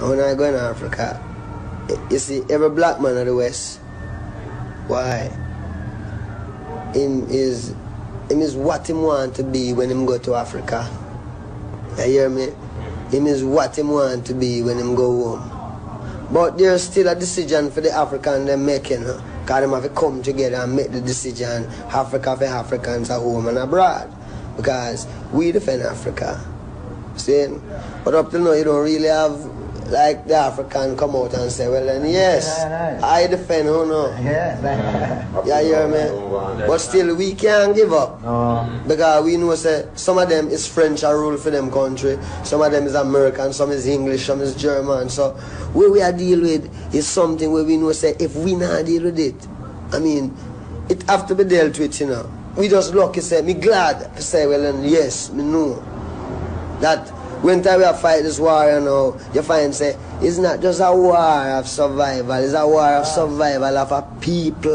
When I go in Africa, you see, every black man of the West, why? Him is, him is what him want to be when him go to Africa. You hear me? Him is what him want to be when him go home. But there's still a decision for the African them making. Because them have to come together and make the decision, Africa for Africans at home and abroad. Because we defend Africa. See? But up till now, you don't really have like the African come out and say, well then yes, Yeah, yeah. I defend who no. Yeah. Yeah, you hear me? But still we can't give up. no. Because we know say some of them is French I rule for them country, some of them is American, some is English, some is German. So where we are deal with is something where we know say if we not deal with it, I mean, it have to be dealt with, you know. We just lucky say me glad to say well then yes, me know that when time we fight this war, you know, you find say it's not just a war of survival, it's a war of survival of a people.